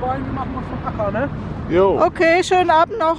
wollen, die machen wir vom Acker, ne? Jo. Okay, schönen Abend noch.